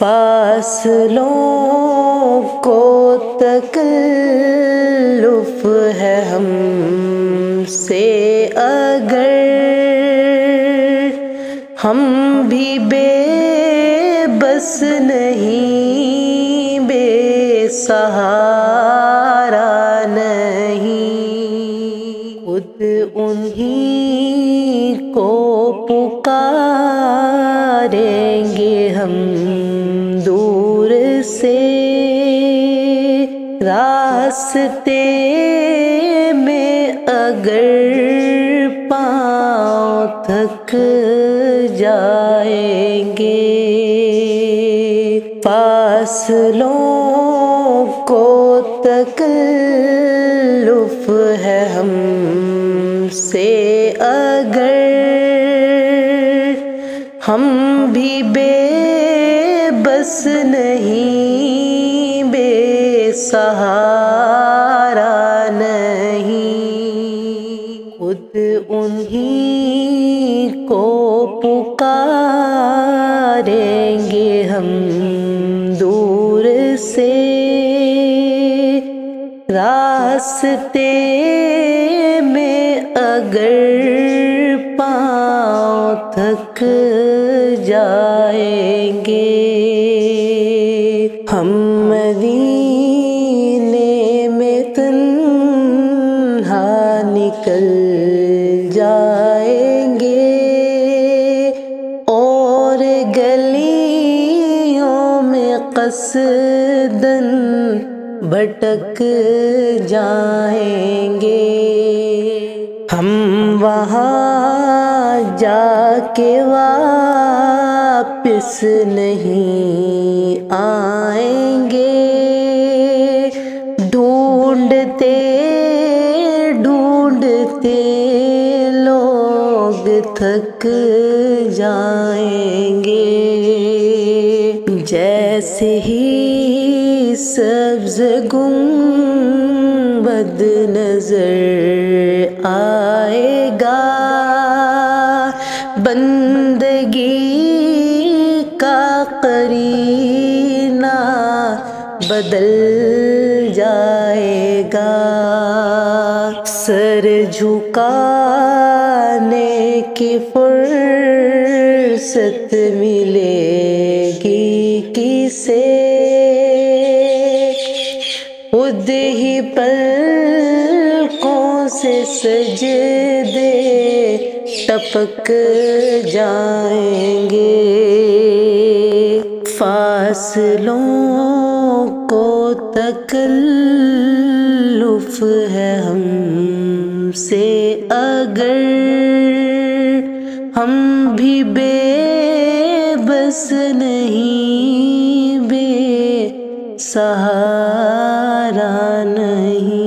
फासलों को तकल्लुफ है हम से अगर हम भी बेबस नहीं, बेसहारा नहीं। खुद उन्हीं को पुकारेंगे हम रास्ते में अगर पाँव थक जाएँगे, फासलों को तक तकल्लुफ है हम से अगर हम भी बेबस नहीं बेसहारा नहीं। खुद उन्हीं को पुकारेंगे हम दूर से। रास्ते में अगर पाँव थक निकल जाएँगे और गलियों में कसदन भटक जाएँगे। हम वहाँ जाके वापिस नहीं आएँगे लोग थक जाएँगे। जैसे ही सब्ज गुंबद नज़र आएगा, बंदगी का करीना बदल जाएगा। सर झुकाने की फुर्सत मिलेगी किसे? खुद ही पलकों से सज दे टपक जाएँगे। फासलों को तकल्लुफ है हम। से अगर हम भी बेबस नहीं बे सहारा नहीं।